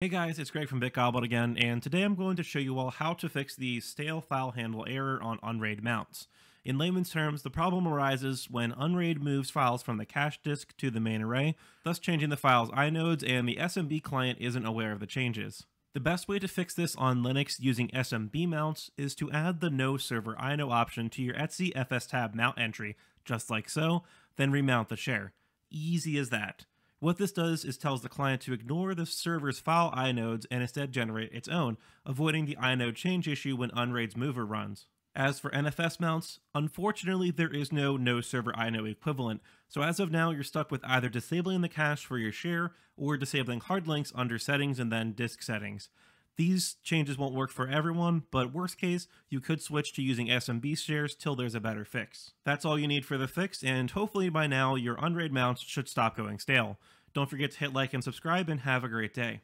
Hey guys, it's Greg from Bit Goblin again, and today I'm going to show you all how to fix the stale file handle error on Unraid mounts. In layman's terms, the problem arises when Unraid moves files from the cache disk to the main array, thus changing the file's inodes and the SMB client isn't aware of the changes. The best way to fix this on Linux using SMB mounts is to add the No Server INO option to your etc fstab mount entry, just like so, then remount the share. Easy as that. What this does is tells the client to ignore the server's file inodes and instead generate its own, avoiding the inode change issue when Unraid's mover runs. As for NFS mounts, unfortunately there is no no server INO equivalent, so as of now you're stuck with either disabling the cache for your share or disabling hard links under settings and then disk settings. These changes won't work for everyone, but worst case, you could switch to using SMB shares till there's a better fix. That's all you need for the fix, and hopefully by now your Unraid mounts should stop going stale. Don't forget to hit like and subscribe, and have a great day.